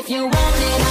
if you want it.